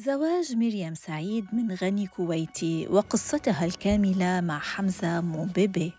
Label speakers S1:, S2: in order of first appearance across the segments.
S1: زواج مريم سعيد من غني كويتي وقصتها الكاملة مع حمزة موبيبي.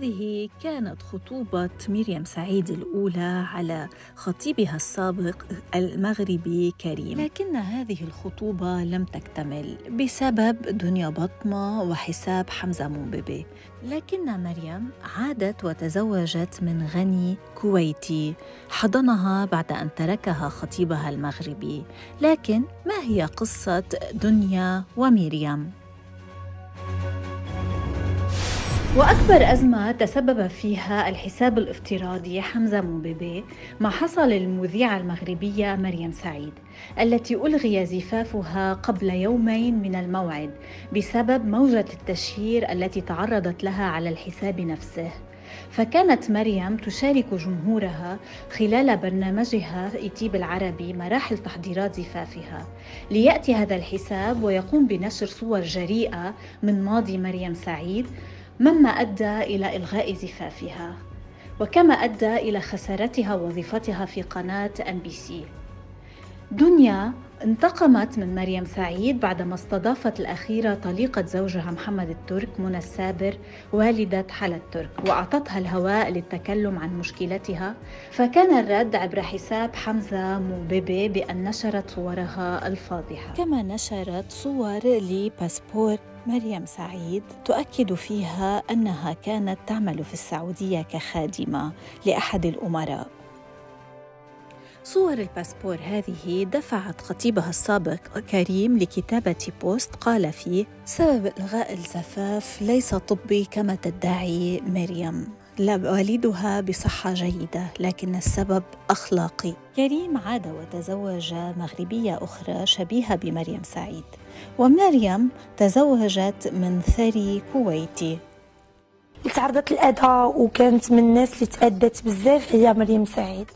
S1: هذه كانت خطوبة مريم سعيد الأولى على خطيبها السابق المغربي كريم. لكن هذه الخطوبة لم تكتمل بسبب دنيا بطمة وحساب حمزة موبيبي لكن مريم عادت وتزوجت من غني كويتي. حضنها بعد أن تركها خطيبها المغربي. لكن ما هي قصة دنيا ومريم؟ وأكبر أزمة تسبب فيها الحساب الافتراضي حمزة موبيبي ما حصل للمذيعة المغربية مريم سعيد التي ألغي زفافها قبل يومين من الموعد بسبب موجة التشهير التي تعرضت لها على الحساب نفسه. فكانت مريم تشارك جمهورها خلال برنامجها إي تي بال العربي مراحل تحضيرات زفافها. ليأتي هذا الحساب ويقوم بنشر صور جريئة من ماضي مريم سعيد مما أدى إلى إلغاء زفافها وكما أدى إلى خسارتها وظيفتها في قناة ام بي سي دنيا انتقمت من مريم سعيد بعدما استضافت الأخيرة طليقة زوجها محمد الترك منى السابر والدة حلا الترك وأعطتها الهواء للتكلم عن مشكلتها. فكان الرد عبر حساب حمزة موبيبي بأن نشرت صورها الفاضحة. كما نشرت صور لباسبور مريم سعيد تؤكد فيها أنها كانت تعمل في السعودية كخادمة لأحد الأمراء. صور الباسبور هذه دفعت خطيبها السابق كريم لكتابة post قال فيه سبب إلغاء الزفاف ليس طبي كما تدعي مريم. والدها بصحة جيدة لكن السبب أخلاقي. كريم عاد وتزوج مغربية أخرى شبيهة بمريم سعيد. ومريم تزوجت من ثري كويتي.
S2: تعرضت الأذى وكانت من الناس اللي تأذت بزاف هي مريم سعيد.